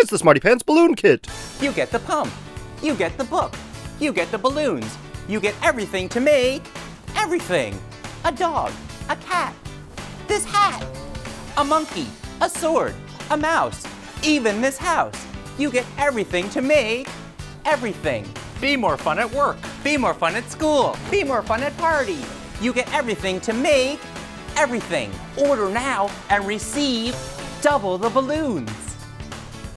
It's the Smarty Pants Balloon Kit. You get the pump. You get the book. You get the balloons. You get everything to make everything. A dog, a cat, this hat, a monkey, a sword, a mouse, even this house. You get everything to make everything. Be more fun at work. Be more fun at school. Be more fun at party. You get everything to make everything. Order now and receive double the balloons.